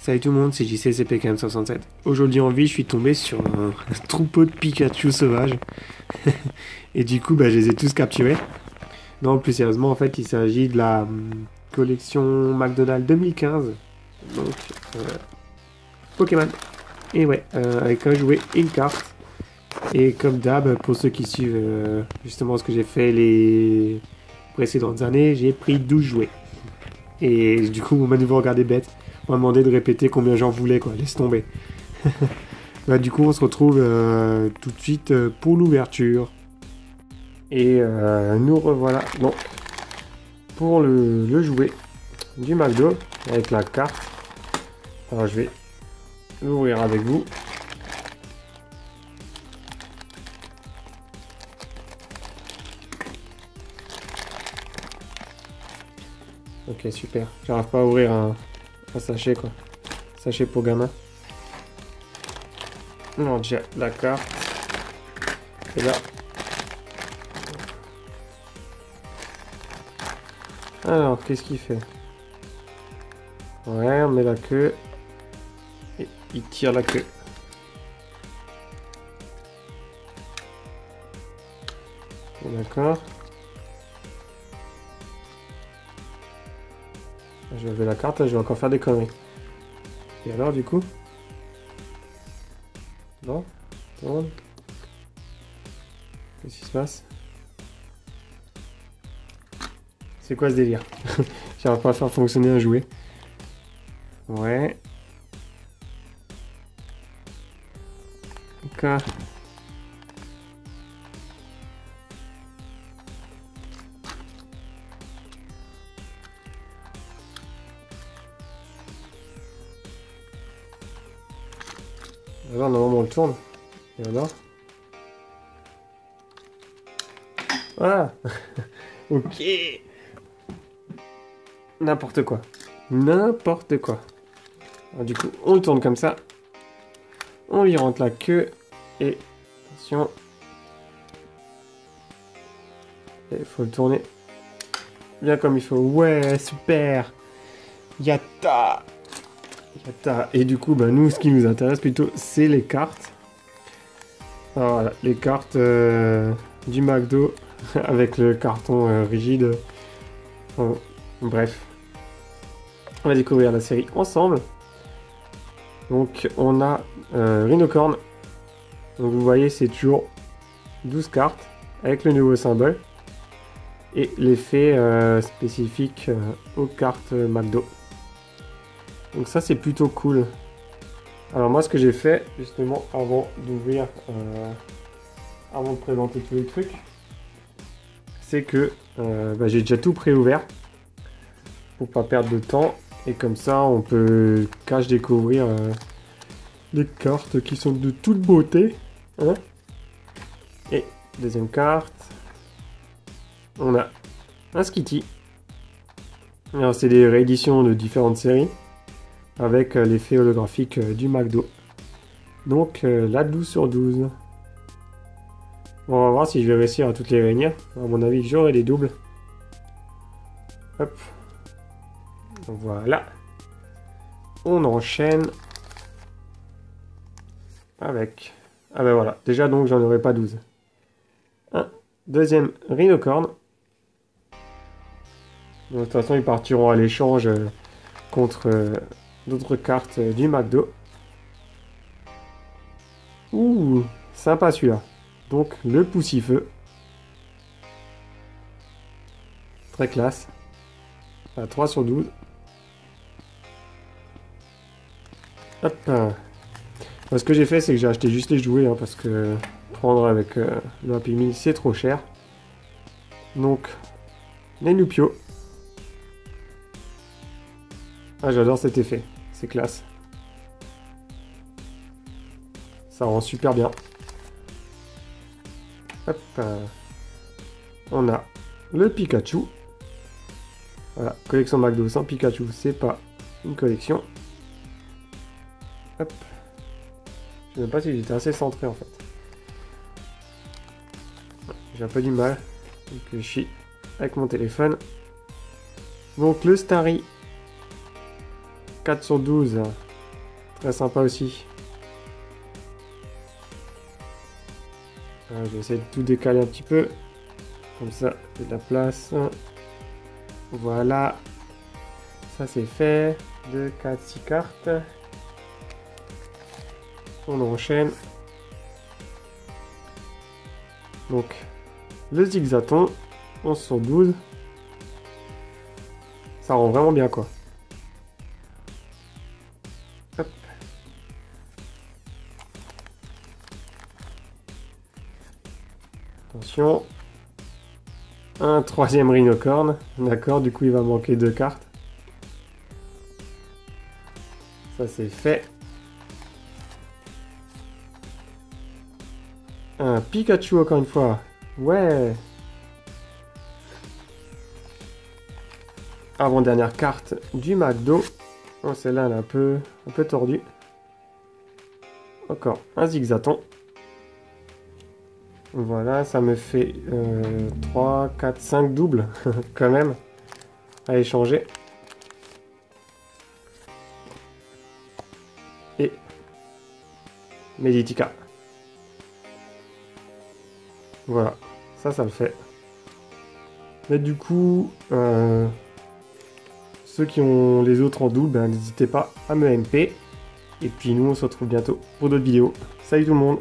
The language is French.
Salut tout le monde, c'est JCCPKM67. Aujourd'hui en vie, je suis tombé sur un troupeau de Pikachu sauvages. Et du coup, bah, je les ai tous capturés. Non, plus sérieusement, en fait, il s'agit de la hum, collection McDonald's 2015. Donc, euh, Pokémon. Et ouais, euh, avec un jouet et une carte. Et comme d'hab, pour ceux qui suivent euh, justement ce que j'ai fait les précédentes années, j'ai pris 12 jouets. Et du coup, on m'a nouveau regardé bête. M'a demandé de répéter combien j'en voulais, quoi. Laisse tomber. bah, du coup, on se retrouve euh, tout de suite euh, pour l'ouverture. Et euh, nous revoilà. Donc, pour le, le jouet du McDo, avec la carte. Alors, je vais l'ouvrir avec vous. Ok, super. J'arrive pas à ouvrir un, un sachet, quoi. Sachet pour gamin. Non, déjà, la carte. Et là. Alors, qu'est-ce qu'il fait? Ouais, on met la queue. Et il tire la queue. D'accord. Je vais lever la carte, je vais encore faire des conneries. Et alors, du coup? Non? Qu'est-ce qui se passe? C'est quoi ce délire? J'arrive pas à faire fonctionner un jouet. Ouais. D'accord. Alors, normalement, on le tourne. Et alors Voilà Ok N'importe quoi. N'importe quoi. Alors, du coup, on le tourne comme ça. On lui rentre la queue. Et attention. Il faut le tourner bien comme il faut. Ouais, super Yatta Yatta. Et du coup, bah, nous, ce qui nous intéresse plutôt, c'est les cartes. Alors, voilà, les cartes euh, du McDo avec le carton euh, rigide. Bref. On va découvrir la série ensemble. Donc, on a euh, Rhinocorn. Donc, vous voyez, c'est toujours 12 cartes avec le nouveau symbole et l'effet euh, spécifique aux cartes McDo. Donc ça c'est plutôt cool. Alors moi ce que j'ai fait justement avant d'ouvrir, euh, avant de présenter tous les trucs, c'est que euh, bah, j'ai déjà tout préouvert pour pas perdre de temps et comme ça on peut cache découvrir euh, les cartes qui sont de toute beauté. hein. et deuxième carte, on a un Skitty. Alors c'est des rééditions de différentes séries avec euh, l'effet holographique euh, du McDo. Donc euh, la 12 sur 12. Bon, on va voir si je vais réussir à toutes les réunir. À mon avis, j'aurai des doubles. Hop. Voilà. On enchaîne avec. Ah ben voilà. Déjà donc j'en aurai pas 12. Un deuxième rhinocorn. Donc, de toute façon, ils partiront à l'échange contre d'autres cartes euh, du McDo. Ouh, sympa celui-là. Donc, le poussifeu. Très classe. À 3 sur 12. Hop. Ce que j'ai fait, c'est que j'ai acheté juste les jouets, hein, parce que prendre avec euh, le Happy Meal, c'est trop cher. Donc, les Nupio. Ah, j'adore cet effet. C'est classe. Ça rend super bien. Euh, On a le Pikachu. Voilà, collection McDo sans Pikachu, c'est pas une collection. Hop. Je sais même pas si j'étais assez centré en fait. J'ai un peu du mal. Je suis avec mon téléphone. Donc le Starry 4 sur 12 Très sympa aussi. je vais essayer de tout décaler un petit peu. Comme ça, j'ai de la place. Voilà. Ça c'est fait. 2, 4, 6 cartes. On enchaîne. Donc, le zigzaton, 11 sur 12. Ça rend vraiment bien quoi. Attention. Un troisième rhinocorne. D'accord, du coup il va manquer deux cartes. Ça c'est fait. Un Pikachu encore une fois. Ouais. Avant-dernière carte du McDo. Oh, celle-là, elle est un peu, un peu tordue. Encore un zigzaton. Voilà, ça me fait 3, 4, 5 doubles quand même à échanger. Et Meditica. Voilà, ça, ça le fait. Mais du coup, euh, ceux qui ont les autres en double, ben, n'hésitez pas à me MP. Et puis nous, on se retrouve bientôt pour d'autres vidéos. Salut tout le monde